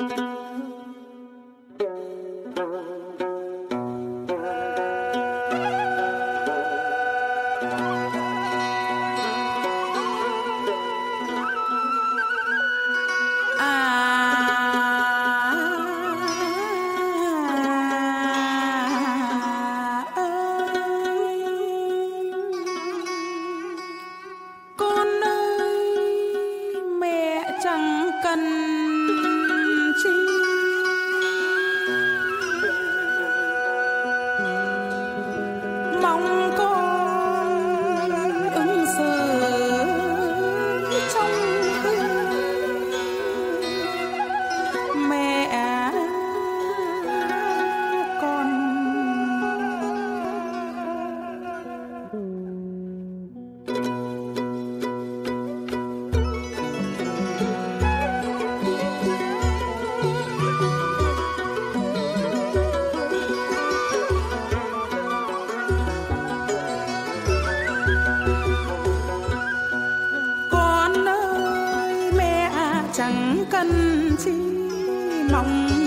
Thank you. sân chi mong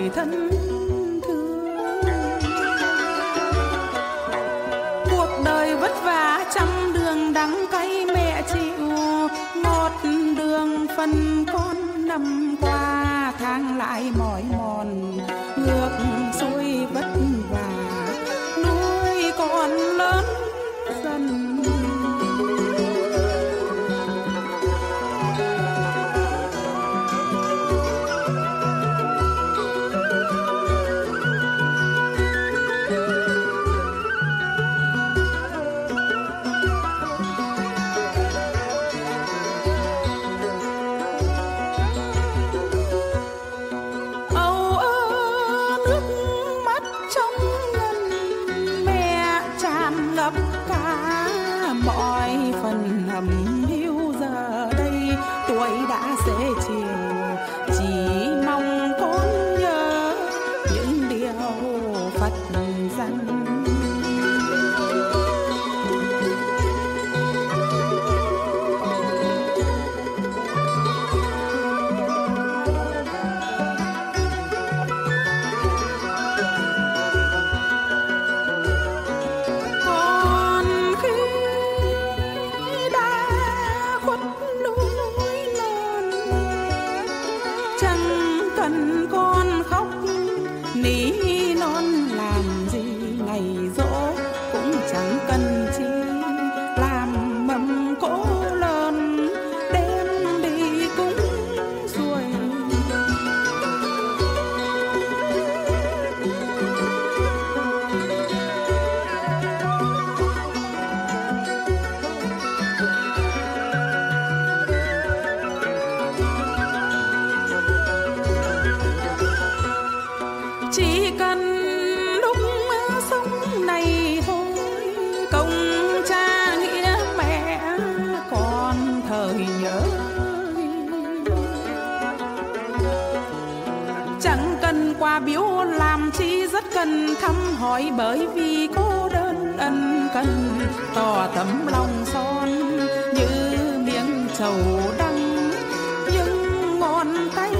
lời thân thương. Cuộc đời vất vả trăm đường đắng cay mẹ chịu một đường phần con năm qua tháng lại mỏi mòn, ngược chẳng cần qua biếu làm chi, rất cần thăm hỏi bởi vì cô đơn ân cần. Tỏ tấm lòng son như miếng trầu đăng những ngón tay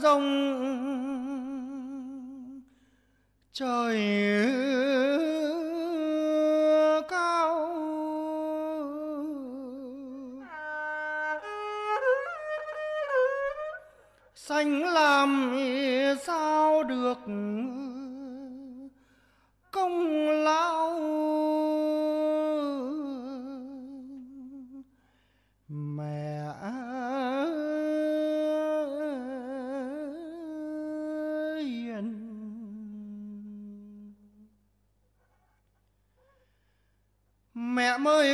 rông trời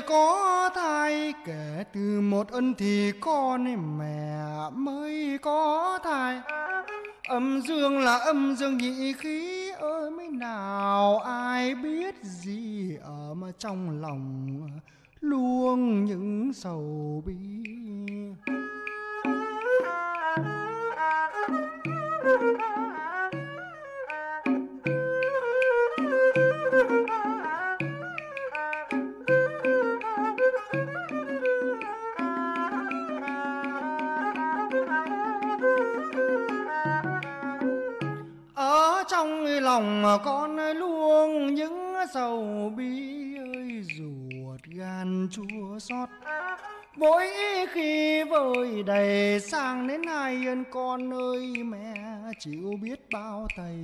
có thai, kể từ một ân thì con mẹ mới có thai. Âm dương là âm dương nhị khí ơi mới nào ai biết gì ở mà trong lòng luôn những sầu bi. Ai ơn con ơi, mẹ chịu biết bao thầy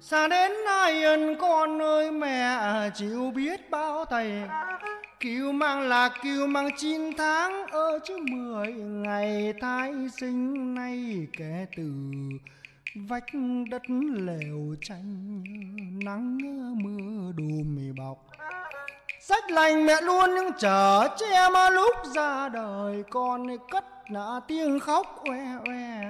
Xa đến nay ân con ơi, mẹ chịu biết bao thầy Kiều mang là kiều mang chín tháng ở chứ mười ngày thai sinh nay kể từ vách đất lều tranh nắng mưa đùm mì bọc. Sách lành mẹ luôn nhưng chờ che mà lúc ra đời con cất nã tiếng khóc oe oe.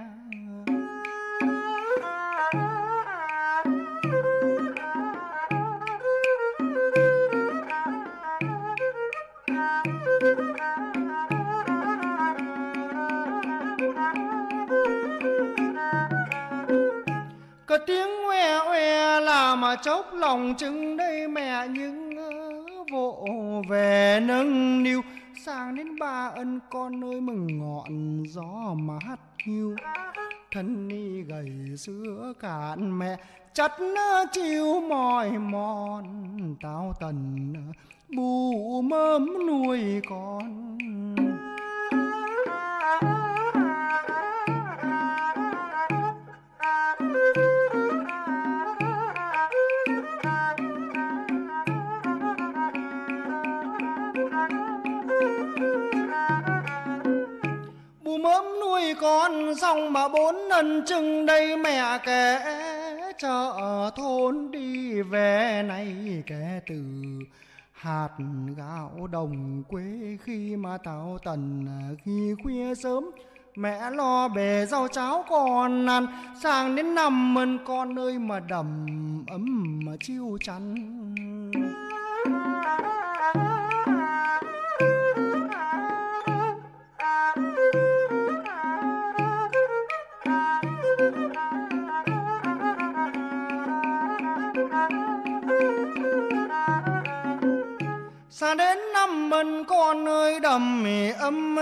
Tiếng oe oe là mà chốc lòng chừng đây mẹ nhưng vỗ về nâng niu. Sang đến ba ân con ơi, mừng ngọn gió mà hắt hiu. Thân ni gầy sữa cạn mẹ, chặt chiêu mỏi mòn tao tần. Bù mớm nuôi con. Con xong mà bốn lần chừng đây mẹ kể chợ thôn đi về này kể từ hạt gạo đồng quê khi mà tao tần à, khi khuya sớm. Mẹ lo bề rau cháo con ăn, sang đến năm mần con ơi mà đầm ấm mà chiêu chắn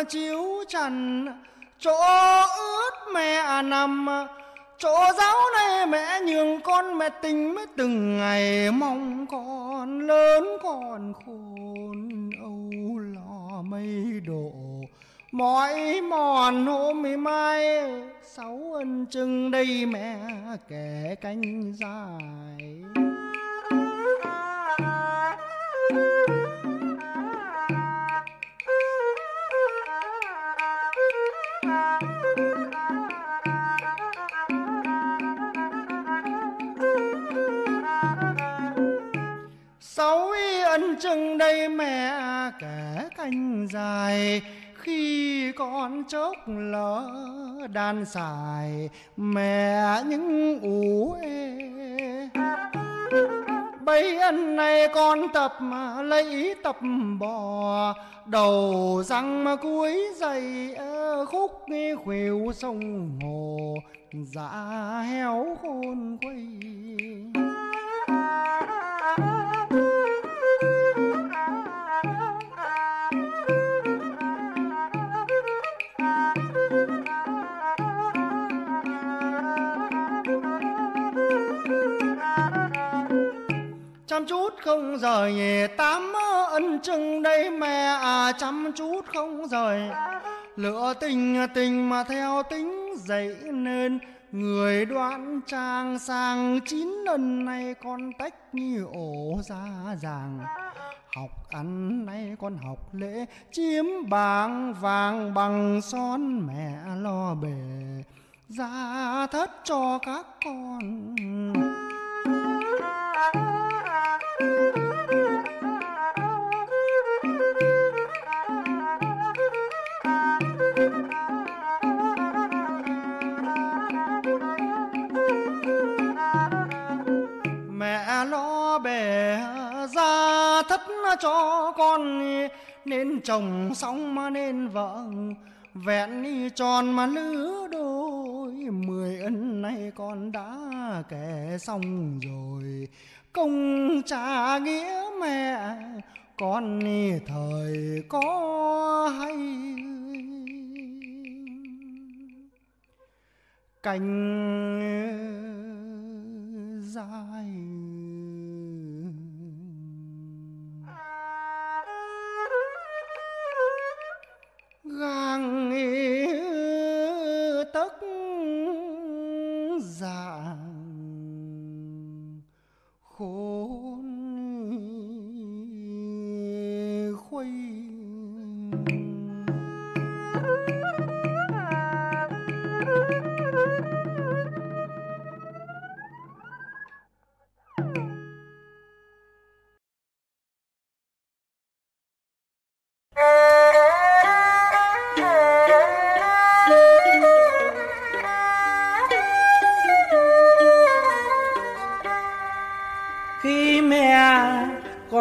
chiếu trần, chỗ ướt mẹ nằm, chỗ giáo này mẹ nhường con, mẹ tình mới từng ngày mong con, lớn con khôn âu lo mây đổ mỏi mòn hôm mai, sáu ân chừng đây mẹ kẻ canh dài. Dài. Khi con chốc lỡ đan xài, mẹ những ủ ê. Bây ân này con tập mà lấy tập bò, đầu răng mà cuối dày khúc khuỷu sông hồ dạ heo khôn quay chăm chút không rời, tám ân chừng đây mẹ à chăm chút không rời. Lựa tình tình mà theo tính dậy nên, người đoán trang sang chín lần này con tách như ổ ra ràng. Học ăn nay con học lễ, chiếm bảng vàng bằng son mẹ lo bề. Ra thất cho các con. Cho con nên chồng xong mà nên vợ, vẹn tròn mà lứa đôi. Mười ân nay con đã kể xong rồi, công trả nghĩa mẹ, con thời có hay. Cành dài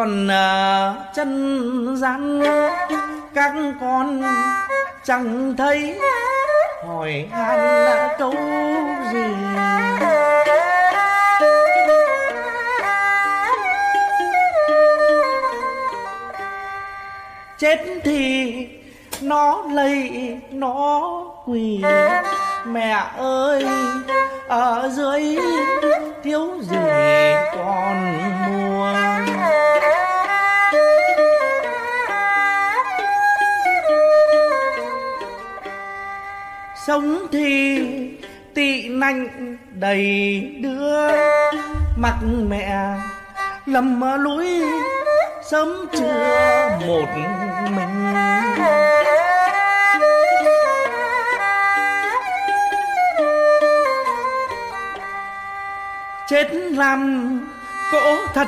còn à, chân gian các con chẳng thấy. Hỏi han là câu gì? Chết thì nó lây nó quỳ. Mẹ ơi, ở dưới thiếu gì còn mua? sống thì tị nanh đầy đứa. Mặc mẹ lầm lũi, sớm trưa một mình. Chết làm cỗ thật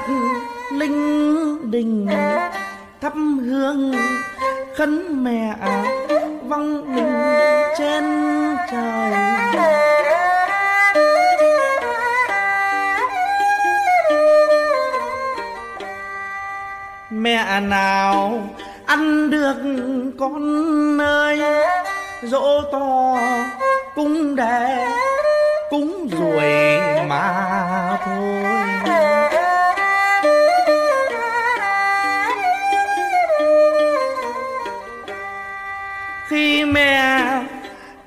linh đình, thắp hương khấn mẹ vong mình trên trời. Mẹ nào ăn được con ơi, dỗ to cũng để cũng ruồi mà thôi.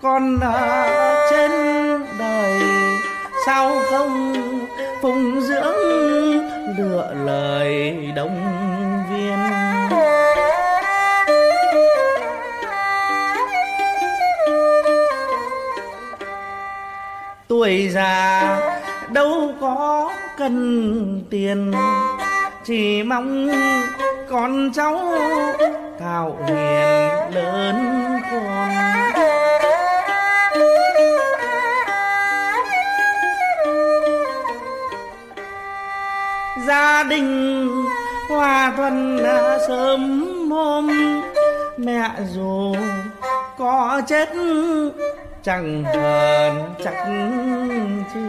Con à, trên đời. Sao không phụng dưỡng lựa lời động viên? Tuổi già đâu có cần tiền, chỉ mong con cháu thảo hiền lớn. Xuân sớm hôm mẹ dù có chết chẳng hờn chẳng chi.